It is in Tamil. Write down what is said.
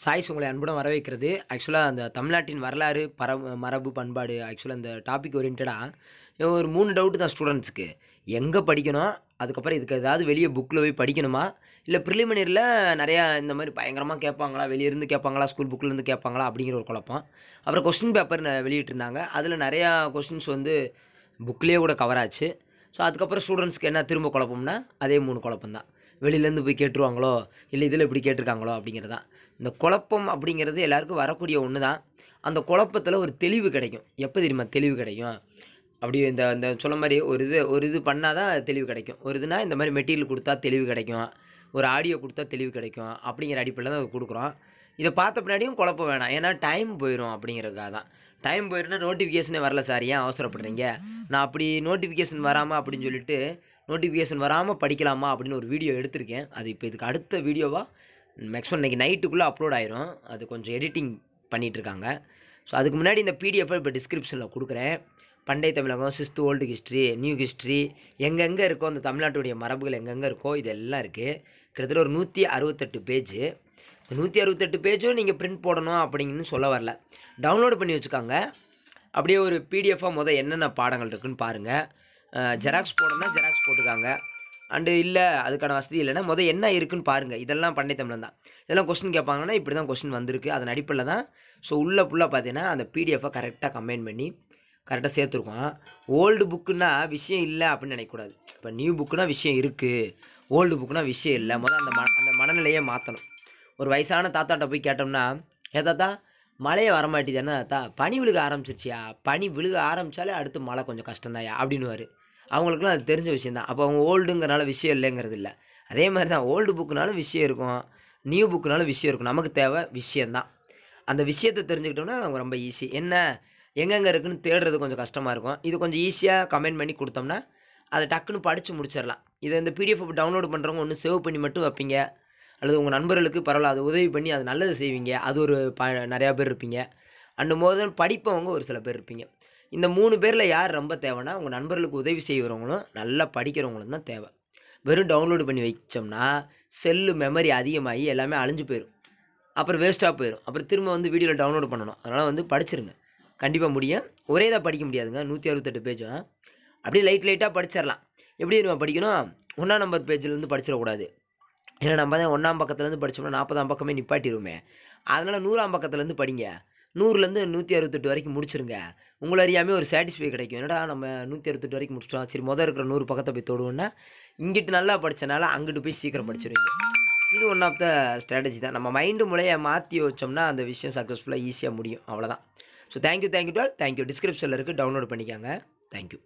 சாய்ஸ் உங்களை அன்புடன் வரவேற்கிறது ஆக்சுவலாக அந்த தமிழ்நாட்டின் வரலாறு பர மரபு பண்பாடு ஆக்சுவலாக அந்த டாபிக் ஓரியன்டாக ஒரு மூணு டவுட்டு தான் ஸ்டூடெண்ட்ஸுக்கு எங்கே படிக்கணும்? அதுக்கப்புறம் இதுக்கு ஏதாவது வெளியே புக்கில் போய் படிக்கணுமா? இல்லை ப்ரிலிமினரியில் நிறையா இந்த மாதிரி பயங்கரமாக கேட்பாங்களா? வெளியிருந்து கேட்பாங்களா? ஸ்கூல் புக்கிலேருந்து கேட்பாங்களா? அப்படிங்கிற ஒரு குழப்பம். அப்புறம் கொஸ்டின் பேப்பர் வெளியிட்டிருந்தாங்க. அதில் நிறையா கொஸ்டின்ஸ் வந்து புக்லேயே கூட கவர் ஆச்சு. ஸோ அதுக்கப்புறம் ஸ்டூடெண்ட்ஸ்க்கு என்ன திரும்ப குழப்பம்னா அதே மூணு குழப்பம் தான் வெளியிலேருந்து போய் கேட்டுருவாங்களோ? இல்லை இதில் இப்படி கேட்டிருக்காங்களோ? அப்படிங்கிறதான் இந்த குழப்பம் அப்படிங்கிறது எல்லாருக்கும் வரக்கூடிய ஒன்று தான் அந்த குழப்பத்தில் ஒரு தெளிவு கிடைக்கும். எப்போ தெரியுமா தெளிவு கிடைக்கும்? அப்படி இந்த இந்த சொல்ல மாதிரி ஒரு இது ஒரு இது பண்ணால் தான் தெளிவு கிடைக்கும். ஒரு இதுனா இந்த மாதிரி மெட்டீரியல் கொடுத்தா தெளிவு கிடைக்கும். ஒரு ஆடியோ கொடுத்தா தெளிவு கிடைக்கும். அப்படிங்கிற அடிப்படையில் தான் அதை கொடுக்குறோம். இதை பார்த்த பின்னாடியும் குழப்பம் வேணாம். ஏன்னா டைம் போயிடும் அப்படிங்கிறதுக்காக தான். டைம் போயிடும்னா நோட்டிஃபிகேஷனே வரல சார். ஏன் அவசரப்படுறீங்க? நான் அப்படி நோட்டிஃபிகேஷன் வராமல் அப்படின்னு சொல்லிட்டு நோட்டிஃபிகேஷன் வராமல் படிக்கலாமா அப்படின்னு ஒரு வீடியோ எடுத்திருக்கேன். அது இப்போ இதுக்கு அடுத்த வீடியோவாக மேக்ஸிமம் இன்றைக்கி நைட்டுக்குள்ளே அப்லோட் ஆயிரும். அது கொஞ்சம் எடிட்டிங் பண்ணிகிட்ருக்காங்க ஸோ அதுக்கு முன்னாடி இந்த பிடிஎஃப் இப்போ டிஸ்கிரிப்ஷனில் கொடுக்குறேன். பண்டைய தமிழகம் சிஸ்து ஓல்டு ஹிஸ்ட்ரி நியூ ஹிஸ்ட்ரி எங்கெங்கே இருக்கோ அந்த தமிழ்நாட்டுடைய மரபுகள் எங்கெங்கே இருக்கோ இதெல்லாம் இருக்குது கிட்டத்தட்ட ஒரு நூற்றி அறுபத்தெட்டு பேஜு நூற்றி அறுபத்தெட்டு பேஜும் நீங்கள் பிரிண்ட் போடணும் அப்படிங்கன்னு சொல்ல வரல. டவுன்லோடு பண்ணி வச்சுக்காங்க. அப்படியே ஒரு பிடிஎஃபாக முதல் என்னென்ன பாடங்கள் இருக்குதுன்னு பாருங்கள் ஜெராக்ஸ் போடணும்னா ஜெராக்ஸ் போட்டுக்காங்க. அண்டு இல்லை அதுக்கான வசதி இல்லைன்னா முதல் என்ன இருக்குன்னு பாருங்கள் இதெல்லாம் பண்ணை தமிழன் தான். இதெல்லாம் கொஸ்டின் கேட்பாங்கன்னா இப்படி தான் கொஸ்டின் வந்திருக்கு. அதன் அடிப்படையில் தான் ஸோ உள்ள ஃபுல்லாக பார்த்தீங்கன்னா அந்த பிடிஎஃபை கரெக்டாக கம்பைன் பண்ணி கரெக்டாக சேர்த்துருக்கோம். ஓல்டு புக்குன்னா விஷயம் இல்லை அப்படின்னு நினைக்கக்கூடாது. இப்போ நியூ புக்குனா விஷயம் இருக்குது ஓல்டு புக்குனா விஷயம் இல்லை. முதல் அந்த ம அந்த மனநிலையை மாற்றணும் ஒரு வயசான தாத்தாட்ட போய் கேட்டோம்னா ஏ தாத்தா மழையே வரமாட்டேது என்ன தா பனி விழுக ஆரம்பிச்சிருச்சியா? பனி விழுக ஆரம்பித்தாலே அடுத்து மழை கொஞ்சம் கஷ்டம்தாயா அப்படின்னுவார். அவங்களுக்குலாம் அது தெரிஞ்ச விஷயந்தான் அப்போ அவங்க ஓல்டுங்கிறனால விஷயம் இல்லைங்கிறது இல்லை. அதே மாதிரி தான் ஓல்டு புக்குனாலும் விஷயம் இருக்கும். நியூ புக்குனாலும் விஷயம் இருக்கும். நமக்கு தேவை விஷயந்தான் அந்த விஷயத்தை தெரிஞ்சுக்கிட்டோம்னா நமக்கு ரொம்ப ஈஸி என்ன? எங்கெங்கே இருக்குன்னு தேடுறது கொஞ்சம் கஷ்டமாக இருக்கும். இது கொஞ்சம் ஈஸியாக கமெண்ட் பண்ணி கொடுத்தோம்னா அதை டக்குன்னு படித்து முடிச்சிடலாம். இதை இந்த பிடிஎஃப் டவுன்லோட் பண்ணுறவங்க ஒன்று சேவ் பண்ணி மட்டும் வைப்பீங்க. அல்லது உங்கள் நண்பர்களுக்கு பரவாயில்ல அது உதவி பண்ணி அது நல்லது செய்வீங்க. அது ஒரு ப நிறையா பேர் இருப்பீங்க. அண்டு மோதல் படிப்பவங்க ஒரு சில பேர் இருப்பீங்க. இந்த மூணு பேரில் யார் ரொம்ப தேவைன்னா உங்கள் நண்பர்களுக்கு உதவி செய்கிறவங்களும் நல்லா படிக்கிறவங்களும் தான் தேவை. வெறும் டவுன்லோடு பண்ணி வச்சோம்னா செல்லு மெமரி அதிகமாகி எல்லாமே அழிஞ்சு போயிடும் அப்புறம் வேஸ்ட்டாக போயிடும் அப்புறம் திரும்ப வந்து வீடியோவில் டவுன்லோட் பண்ணணும். அதனால் வந்து படிச்சிருங்க. கண்டிப்பாக முடியும். ஒரே இதாக படிக்க முடியாதுங்க. நூற்றி அறுபத்தெட்டு பேஜும் அப்படியே லைட் லைட்டாக படிச்சிடலாம். எப்படி நம்ம படிக்கணும்? ஒன்றாம் நம்பர் பேஜ்லேருந்து படிச்சிடக்கூடாது. ஏன்னா நம்ம தான் ஒன்றாம் பக்கத்துலேருந்து படித்தோம்னா நாற்பதாம் பக்கமே நிப்பாட்டிடுவோமே அதனால் நூறாம் பக்கத்துலேருந்து படிங்க. நூறுலேருந்து நூற்றி அறுபத்தெட்டு வரைக்கும் முடிச்சிருங்க. உங்களை அறியாமே ஒரு சாட்டிஸ்ஃபை கிடைக்கும். என்னடா நம்ம நூற்றி அறுபத்தெட்டு வரைக்கும் முடிச்சிட்டோம். சரி முதல் இருக்கிற நூறு பக்கத்தை போய் தொடுவோன்னா இங்கிட்டு நல்லா படித்தனால அங்கிட்டு போய் சீக்கிரம் படிச்சிருவீங்க. இது ஒன் ஆஃப் த ஸ்ட்ராட்டஜி தான். நம்ம மைண்டு முறையை மாற்றி வச்சோம்னா அந்த விஷயம் சக்ஸஸ்ஃபுல்லாக ஈஸியாக முடியும். அவ்வளோதான் so thank you thank you doll thank you டிஸ்கிரிப்ஷனில் இருக்குது டவுன்லோட் பண்ணிக்காங்க. தேங்க்யூ